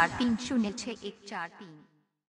चार तीन शून्य छः एक चार तीन